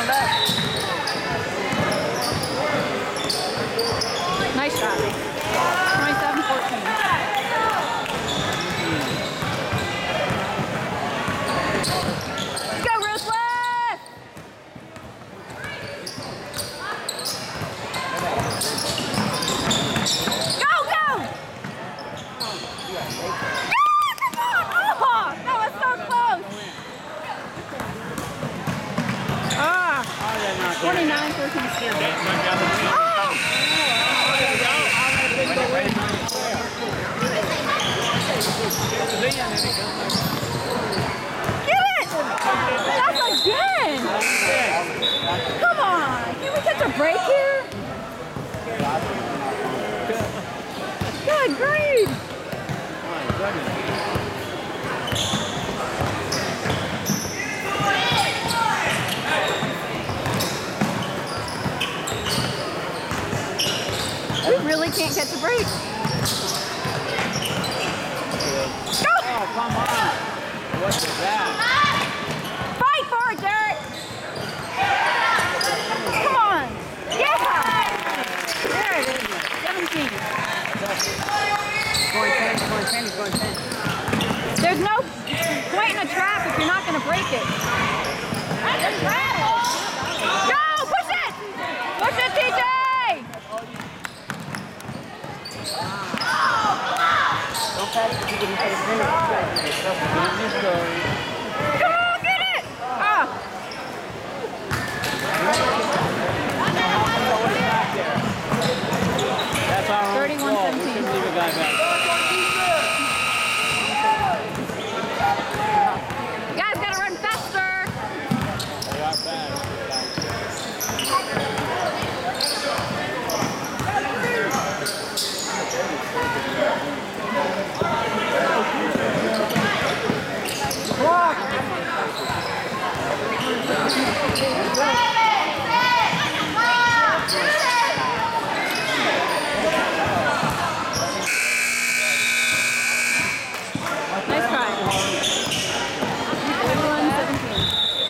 等等29 for Give it! That's again! Come on! Can we catch a break here? Good grief! Can't catch a break. Go! Oh, come on. What that? Fight for it, Derek! Come on! Yeah! There it is. 17. Going 10, going 10, he's going 10. There's no point in a trap if you're not going to break it. Go! Push it! Push it, TJ! Don't pass it, you can put it in. Don't miss those. Thank you.